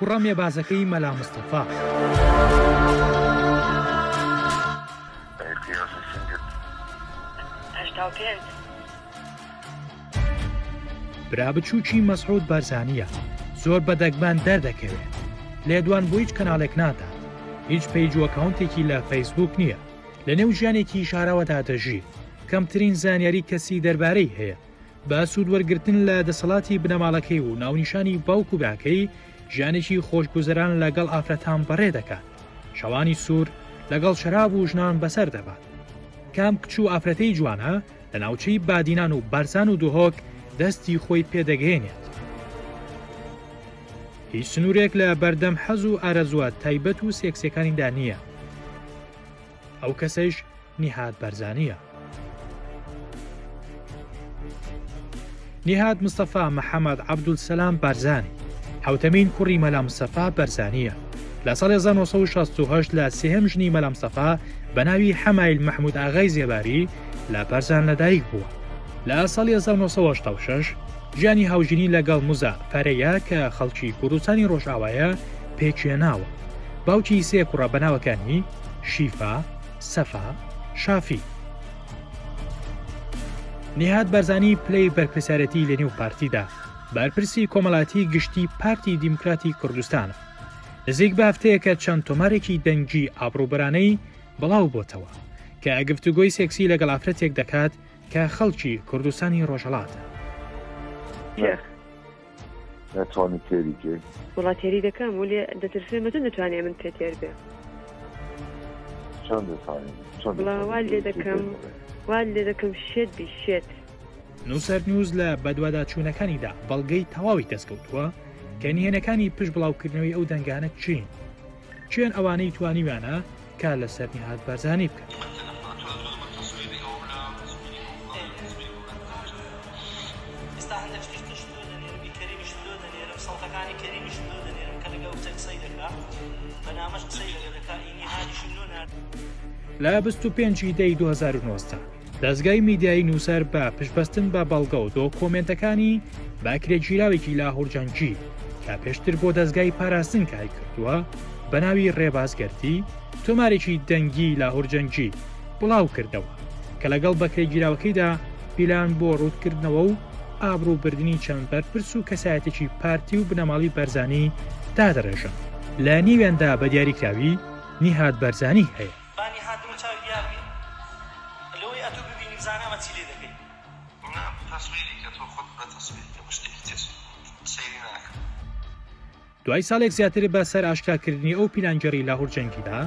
کوڕە مێبازەکەی مەلا مستەفا. برا بچووکی مەسعود بارزانیە زۆر بە دەگمان دەردەکەوێت لێدوان بۆ هیچ کەناڵێک نادات هیچ پەیج و ئەکاونتێکی لە فەیسبوک نییە لە نێو ژیانێکی شاراوەدا دەژی کەمترین زانیاری کەسی دەربارەی هەیە بە سوود وەرگرتن لە دەسەڵاتی بنەماڵەکەی و ناونیشانی باوک و براکەی، ژیانێکی خۆشگوزەران لە گەڵ ئافرەتان بەڕێ دەکات. شەوانی سوور لە گەڵ شەراب و ژنان بەسەر دەبات. کام کچ و ئافرەتەی جوانە لە ناوچەی بادینان و بارزان و دهۆک دەستی خۆی پێ دەگەیەنێت؟ هیچ سنوورێک لە بەردەم حەز و ئارەزووە تایبەت و سێکسیەکانیدا نییە. ئەو کەسەیش نیهاد بەرزانییە. نیهاد مستەفا محەمەد عەبدولسەلام بارزانی، حەوتەمین کوڕی مەلا مستەفا بەرزانییە. لە ساڵی 1968 لە سێهەم ژنی مەلا مستەفا بە ناوی حەمایل مەحمود ئاغای زێباری لە بەرزان لەدایک بووە. لە ساڵی 1986 ژیانی هاوژینی لەگەڵ موزا پەرەیە کە خەڵکی کوردستانی ڕۆژئاوایە پێکهێناوە. باوکی سێ کوڕە بە ناوەکانی، شیفا، سەفا، شافی. نیهاد بارزانی پلەی بەرپرسیارەتی لە نێو پارتیدا بەرپرسی کۆمەڵاتی گشتی پارتی دیموکراتی کوردستانە نزیک بە هەفتەیەکە چەند تۆمارێکی دەنگی ئابروبرانەی بڵاو بۆتەوە کە گفتوگۆی سێکسی لەگەڵ ئافرەتێک دەکات کە خەڵکی کوردستانی ڕۆژهڵاتە ناتوانی تێری کەی وڵا تێری دەکەم ولی دەترسێ مەتون دەتوانێ من پێ تێر بێ وال لێ دەکەم وال لێ دەکەم شێت بی شێت نووسەر نیوز لە بەدواداچوونەکانیدا بەڵگەی تەواوی دەستکەوتووە کە نهێنەکانی پشت بڵاوکردنەوەی ئەو دەنگانە چین کێن ئەوانەی توانیویانە کار لەسەر نیهاد بارزانی بکەن؟ لە بیست و پێنج ی دەی دوو هەزار و نۆزدە دەزگای میدیایی نووسەر بە پشتبەستن بە بەڵگە و دۆکۆمێنتەکانی باکرێگیراوێکی لاهور جەنگی کە پێشتر بۆ دەزگای پاراستن کاری کردووە بە ناوی ڕێبازگەردی تۆمارێکی دەنگی لاهور جەنگی بڵاو کردەوە کە لەگەڵ بەکرێگیراوەکەیدا پیلان بۆ ڕووتکردنەوە و ئابرووبردنی چەند بەرپرس و کەسایەتێکی پارتی و بنەماڵی بەرزانی دادەڕێژن لە نێویاندا بە دیاریکراوی نیهاد بەرزانی هەیە. بانی هاتم و چاوی دیار بی لەوەی ئەتوو ببینی بزانە ئەمە چی لێ دەکەی. نا تەسویری کە تۆ خۆت بە تەسویر کە من شتێکی تر سەیری ناکەم. دوای ساڵێک زیاتر بە سەر ئاشکرا کردنی ئەو پیلانگێڕی لاهور جەنگیدا،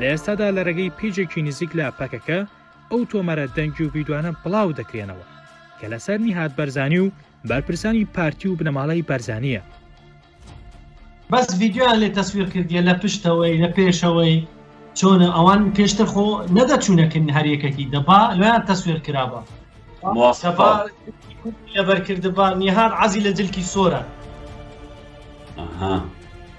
لە ئێستادا لە رێگەی پەیجێکی نزیک لە پەکەکە ئەو تۆمەرە دەنگی و ڤیدۆانە بڵاو دەکرێنەوە کە لە سەر نیهاد بەرزانی و بەرپرسانی پارتی و بنەماڵەی بەرزانیە. بەس ڤیدیۆیان لێ تەسویر کردیە لە پشتەوەی لە پێشەوەی چۆنە ئەوان پێشتر خۆ نەدەچوونەکن هەر یەکەکی دەبا لۆیان تەسوێر کرابە لەبەرکردبا نیهان عزی لە جلکی سۆرە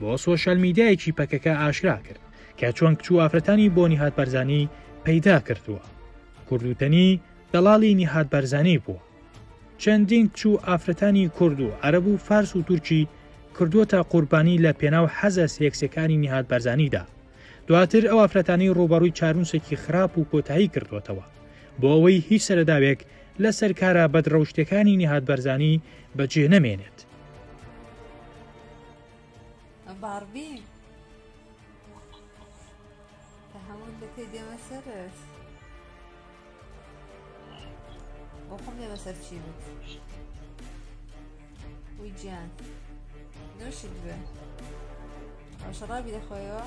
بۆ سۆشیال میدیایەکی پەکەکە ئاشکرا کرد کە چۆن کچ و ئافرەتانی بۆ نیهاد بەرزانی پەیدا کردووە. کورد و تەنی دەڵاڵی نیهاد بەرزانی بووە. چەندین کچ و ئافرەتانی کورد و عەرەب و فارس و تورکی کردووەتە قوربانی لە پێناو حەزە سێکسیەکانی نیهاد بەرزانیدا. دواتر ئەو ئافرەتانەی ڕووبەڕووی چارونسێکی خراپ و کۆتایی کردووەتەوە. بۆ ئەوەی هیچ سەرەداوێک لەسەر کارە بەدڕەوشتیەکانی نیهاد بەرزانی بەجێ نەمێنێت. باربی کە هەموو دەکەی دێمە سەرش بۆ خۆم دێمە سەر چی بوو وی گیان نوشی بێ ڕەشەڕابی دەخۆیەوە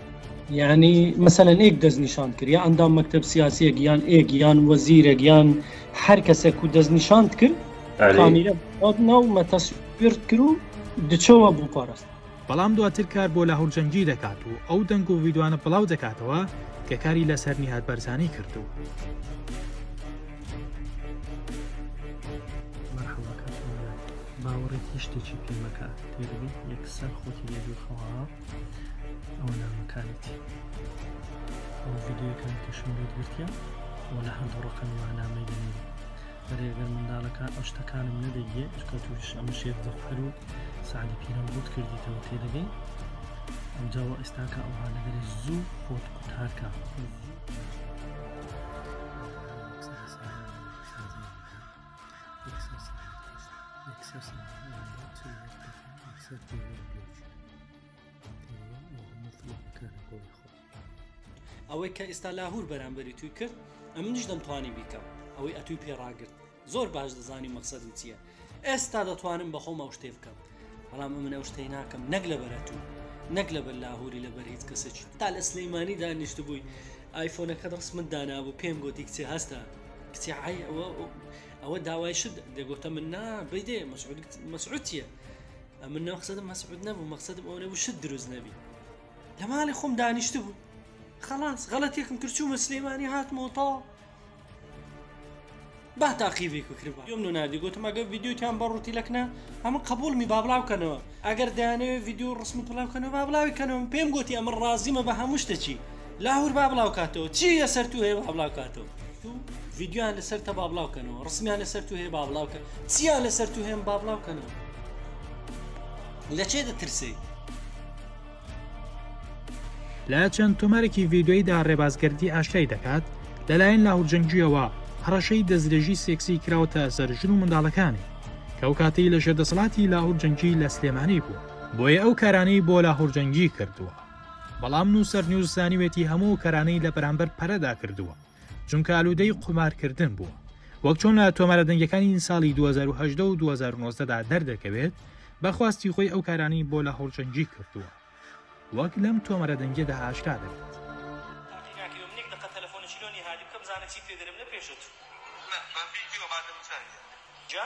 یانی مەسەلەن ئێک دەست نیشان کرد یا ئەندام مەکتب سیاسیەک یان ئێک یان وەزیرە گیان هەر کەسێک و دەست نیشانت کرد ناو مەتەسپرد کرد و دچەوە بوو پاراست بەڵام دواتر کار بۆ لە هەوجەنگی دەکات و ئەو دەنگ و ویدوانە بڵاو دەکاتەوە کە کاری لەسەر نیهات بەرزانی کردو. باوەڕێکی شتێکی پێمەکە تێبی یەکسەر خۆتی لێدوخەوە ئەوە نامەکانیتی ئەو ڤیددیوەکان کەشم بێت گرتە و لە هەردوو ڕقم مانامەی دەنێ بەرێگەر منداڵەکان ئەو شتەکانم نەدەگیێ چکە توش ئەمە شێر دەفەر و سعدی پیرم بوت کردیتەوە تێدەگەی ئەمجاوە ئێستاکە ئەوها لەگەری زوو خۆت قوتارکە زوو ئەوەی کە ئێستا لاهور بەرامبەری توی کرد ئەم نیش دەمتوانی بیکەم ئەوەی ئەتوی پێڕاگرت زۆر باش دەزانی مەقصدم چییە ئێستا دەتوانم بەخۆم ئەو شتێ بکەم بەڵام ئەمن ئەو شتەی ناکەم نەک لە بەرەتوو نەک لە بەر لاهوری لە بەر هیچ کەسێکی تا لە سلەیمانی دانیشت بووی ئایفۆنەکە دەڕست من دانابوو پێم گوتی کچێ هەستە کچێ ئای ئەوە ئەوە داوای شت دەگوتە من نا بیدێ مەسعودیە ئەمن نەوە قسەدم مەسعود نەبوو مەقصدم ئەو نەبوو شت دروست نەبی لە ماڵی خۆم دانیشت بوو خلاص غەڵەتێکم کردچوومە سلەیمانی هاتمەوە تەواو با تاقیبێک بکربا یۆم نۆ نادی گوتم ئەگە یددیوتیان بە ڕووتی لەکنە هەموو قبولمی با بڵاوکەنەوە ئەگەر دەیانەوێت یددیو ڕسمی پڵاوکەنەوە با بڵاویکەنەوە پێم گوتی ئەمە ڕازیمە بە هەموو شتەچی لاهور با بڵاوکاتەوە چی یە سەر تو هەیە با بڵاوکاتەوە یددیویان لەسەر تە با بڵاوکەنەوە ڕسمیان لەسەر تو هەیە با بڵاوکە چیان لەسەر تو هێم با بڵاوکەنەوە لە چێ دەترسیت لە چەند تۆمارێکی ڤیددیۆیدا ڕێبازگردی ئاشتای دەکات لەلایەن لاهورجەنگجیەوە هەڕەشەی دەستدرێژی سێکسی کراوەتە سەر ژن و منداڵەکانی کە ئەو کاتی لە ژێردەسەڵاتی لاهور جەنگی لە سلێمانی بوو بۆیە ئەو کارانەی بۆ لاهور جەنگی کردووە بەڵام نووسەر نیوززانیوێتی هەموو کەرانەی لە بەرامبەر پەرەدا کردووە چونکە ئالوودەی قومارکردن بووە وەک چۆن لە تۆمارە دەنگەکانی ساڵی 2010 و 2009دا دەردەکەوێت بەخواستی خۆی ئەو کارانەی بۆ لە هەڵچەنگی کردووە وەک لەم تۆمەرە دەنگێدا ئاشکرا دەبێت جا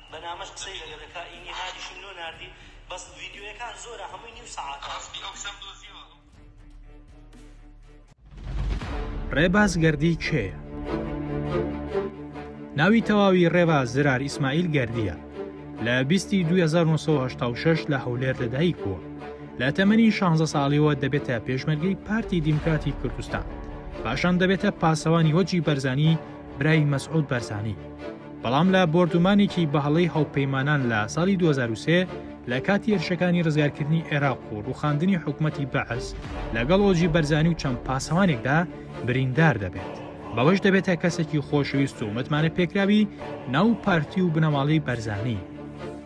بە نامەش قسەی لەگە دەکا ئی نیهادیشم لۆ ناردی بەس ڤیدیۆیەکان زۆرە هەمووی نیو سەعاتە. ڕێباز گەردی کێیە؟ ناوی تەواوی ڕێباز زرار ئیسماعیل گەردییە، لە بیستی دووی هەزار و نۆ سەد و هەشتا و شەش لە هەولێر لەدایک بووە، لە تەمەنی شانزە ساڵیەوە دەبێتە پێشمەرگەی پارتی دیموکراتی کوردستان، پاشان دەبێتە پاسەوانی وەجی بەرزانی برای مەسعود بەرزانی. بەڵام لە بۆردومانێکی بە هەڵەی هاوپەیمانان لە ساڵی دوو هەزار و سێ لە کاتی هێرشەکانی ڕزگارکردنی عێراق و ڕووخاندنی حکومەتی بەعس لەگەڵ ئۆجی بەرزانی و چەند پاسەوانێکدا بریندار دەبێت. بەوەش دەبێتە کەسێکی خۆشەویست و متمانە پێکراوی ناو پارتی و بنەماڵەی بەرزانی.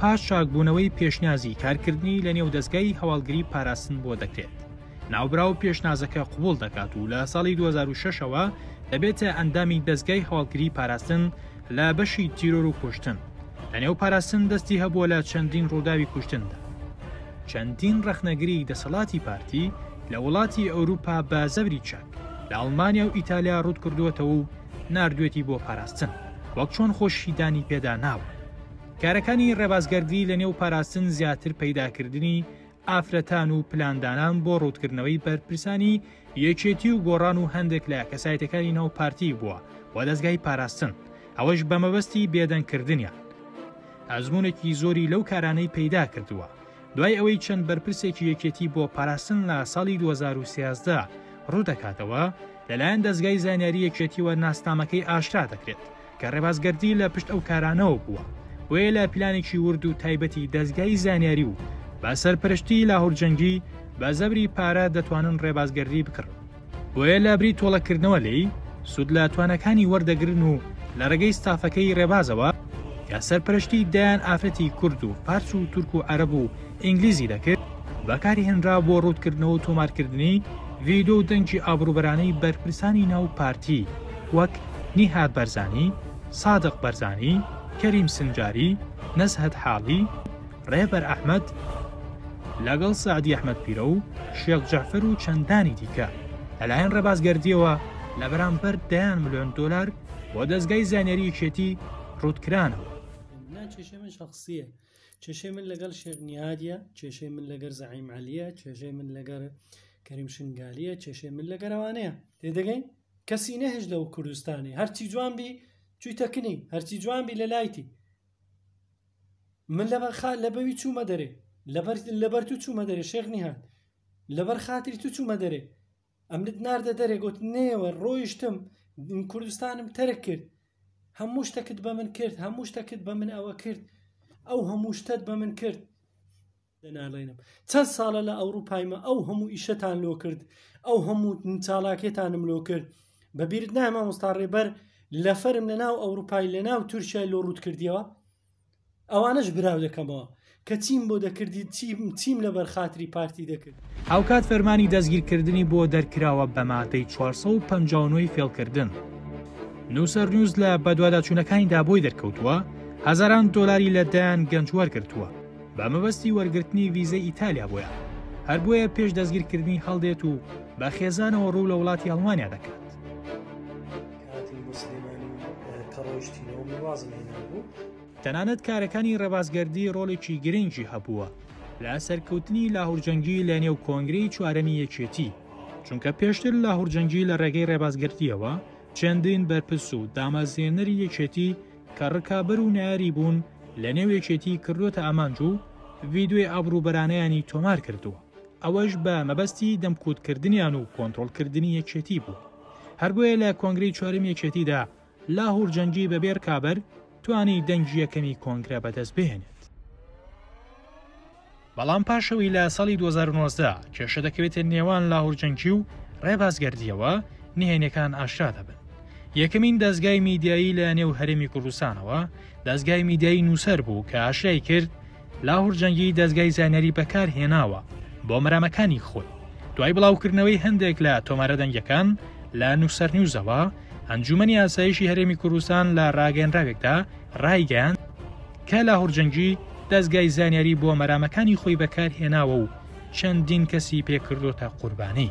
پاش چاکبوونەوەی پێشنیازی کارکردنی لەنێو دەزگای هەواڵگری پاراستن بۆ دەکرێت. ناوبراو پێشنازەکە قبوڵ دەکات و لە ساڵی 2006 ەوە دەبێتە ئەندامی دەزگای هەواڵگری پاراستن لە بەشی تیرۆر و کوشتن لەنێو پاراستن دەستی هەبووە لە چەندین ڕووداوی کوشتندا. چەندین ڕەخنەگری دەسەڵاتی پارتی لە وڵاتی ئەوروپا بە زەبری چەک لە ئەڵمانیا و ئیتالیا ڕووت کردووەتەوە و ناردوێتی بۆ پاراستن وەک چۆن خۆشی دانی پێدا ناوە. کارەکانی ڕێبازگەردی لەنێو پاراستن زیاتر پەیداکردنی ئافرەتان و پلاندانان بۆ ڕووتکردنەوەی بەرپرسانی یەکێتی و گۆڕان و هەندێک لە کەسایتەکانی ناو پارتی بووە بۆ دەزگای پاراستن ئەوەش بە مەبەستی بێدەنگکردنیان ئەزمونێکی زۆری لەو کارانەی پەیدا کردووە دوای ئەوەی چەند بەرپرسێکی یەکێتی بۆ پاراستن لە ساڵی 2013 ڕوودەکاتەوە لەلایەن دەزگای زانیاری یەکێتیوە ناسنامەکەی ئاشکرا دەکرێت کە ڕێبازگەردی لە پشت ئەو کارانەوە بووە، بۆیە لە پیلانێکی ورد و تایبەتی دەزگای زانیاری و بە سەرپەرشتیی لاهور جەنگی، بە زەبری پارە دەتوانن ڕێبازگەردی بکڕن. بۆیە لە بری تۆڵەکردنەوە لێی، سوود لە تواناکانی وەردەگرن و لە ڕێگەی ستافەکەی ڕێبازەوە، کە سەرپەرشتیی دەیان ئافرەتی کورد و فارس و تورک و عەرەب و ئینگلیزی دەکرد، بەکارهێنرا بۆ ڕووتکردنەوە و تۆمارکردنی ڤیدۆ و دەنگی ئابڕوبەرانەی بەرپرسانی ناو پارتی وەک، نیهاد بەرزانی، سادق بەرزانی، کەریم سنجاری، نەزهەت حاڵی، ڕێبەر ئەحمەد، لەگەڵ سەعدی ئەحمەد پیرە و شێخ جەعفەر و چەندانی دیکە، لەلایەن ڕێباز گەردییەوە لە بەرامبەر دەیان ملیۆن دۆلار بۆ دەزگای زانیاری یەکێتی ڕووتکرانەوە. کێشەی من لەگەڵ شێخ نیادە کێشەی من لەگەر زعیم علیە کێشەی من لەگەر کەریم شنگالیە کێشەی من لەگەرەوانەیە تێدەگەی کەسی نەهێش لەو کوردستانی هەرچی جوان بی چوی تەکنی هەرچی جوان بی لە لایتی من لەبەر خا لە بەوی چوومە دەرێ لەبەر لەبەر تو چوومە دەرێ شێخ نیهات لەبەر خاتری تو چوومە دەرێ ئەمنت ناردە دەرێ گوت نێوە ڕۆیشتم کوردستانم تەرک کرد هەموو شتەکت بە من کرد هەموو شتەکت بە من ئەوە کرد ئەو هەموو شتت بە من کرد دەناڵێنم چەند ساڵە لە ئەوروپایمە ئەو هەموو ئیشەتان لۆ کرد ئەو هەموو چاڵاکێتانم لۆ کرد بەبیرت نامە مستاڕێبەر لە فەرم لە ناو ئەوروپای لە ناو تورکای لۆ ڕووت کردیەوە ئەوانەش براو دەکەمەوە کە چیم بۆ دەکردی چیم چیم لە بەرخاتری پارتی دەکرد. هاوکات فەرمانی دەستگیرکردنی بۆ دەرکراوە بە مادەی چوار سەد و پەنجا و نۆ ی فێڵکردن. نوسەرنیوز لە بەدواداچوونەکانیدا بۆی دەرکەوتووە، هەزاران دۆلاری لە دەیان گەنج وەرگرتووە، بە مەبەستی وەرگرتنی ڤیزەی ئیتالیا بۆیان، هەر بۆیە پێش دەستگیرکردنی هەڵدێت و بە خێزانەوە ڕوو لە وڵاتی ئەڵمانیا دەکات. هاتنی بۆ سلێمانی و کە ڕۆیشتینەوە من وازم هێنابوو. تەنانەت کارەکانی ڕێبازگەردی ڕۆڵێکی گرنگی هەبووە لە سەرکەوتنی لاهوورجەنگی لە نێو کۆنگرەی چوارەمی یەکێتی، چونکە پێشتر لاهوورجەنگی لە ڕێگەی ڕێبازگەردییەوە چەندین بەرپرس و دامەزرێنەری یەکێتی کە ڕکابەر و نەیاری بوون لە نێو یەکێتی کردووەتە ئامانج و ڤیدیۆی ئابڕووبەرانەیانی تۆمار کردووە، ئەوەش بە مەبەستی دەمکووتکردنیان و کۆنترۆڵکردنی یەکێتی بوو. هەر بۆیە لە کۆنگرەی چوارەم یەکێتیدا، لاهور جەنگی بە بێ رکابەر توانی دەنگی یەکەمی کۆنگرە بەدەست بهێنێت. بەڵام پاش ئەوەی لە ساڵی دوو هەزار و نۆزدە کێشە دەکەوێتە نێوان لاهور جەنگی و رێباز گەردییەوە، نهێنیەکان ئاشکرا دەبن. یەکەمین دەزگای میدیایی لە نێو هەرێمی کوردستانەوە، دەزگای میدیایی نووسەر بوو کە ئاشرای کرد، لاهور جەنگی دەزگای زانیاری بەکار هێناوە بۆ مەرامەکانی خۆی. دوای بڵاوکردنەوەی هەندێک لە تۆمارە دەنگیەکان لە نوسەرنیوزەوە، ئەنجومەنی ئاسایشی هەرێمی کوردستان لە راگەیەنراوێکدا رایگەیاند کە لاهور جەنگی دەزگای زانیاری بۆ مەرامەکانی خۆی بەکار هێناوە و چەندین کەسی پێکردۆتە قوربانی.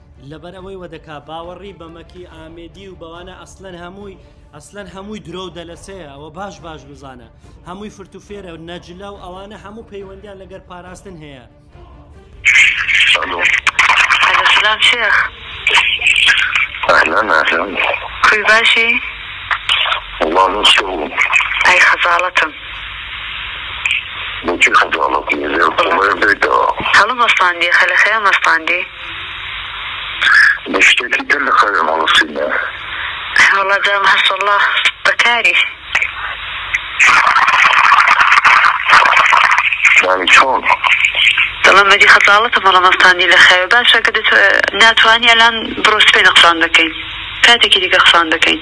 لەبەر ئەوەی وە دەکا باوەڕی بە مەکی ئامێدی و بەوانە ئەسلەن هەمووی ئەسلەن هەمووی درۆ و دەلەسەیە ئەوە باش باش بزانە هەمووی فرت و فێرە و نەجلە و ئەوانە هەموو پەیوەندیان لەگەر پاراستن هەیە کوی باشی ئەی خەزاڵەتم هەڵم مەستاندی خەلەخەیە مەستاندی بە شتێکی تر لە خەوێم هەڵەسینەوە. هەڵە دام هەسەڵە بە کاری. یانی چۆن؟ دەڵێم مەدی خەجاڵەتە مەڵە مەستانی لە خەوێ باشە گە دەتوە ناتوانی ئەلان بڕۆ سبەینە قسان دەکەین کاتێکی دیکە قسان دەکەین.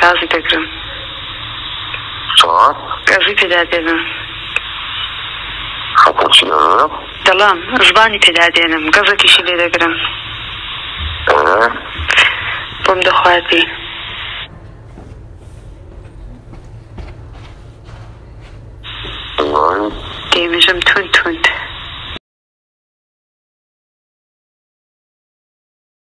گازی دەگرم. جواب. گازی پێدا دێنم. خەتەر چی دەڵێ؟ دەڵێم، زبانی پێدا دێنم، گەزەکیشی لێ دەگرم. ئێ. بۆم دەخواردی. وای. دەیمژم توند توند.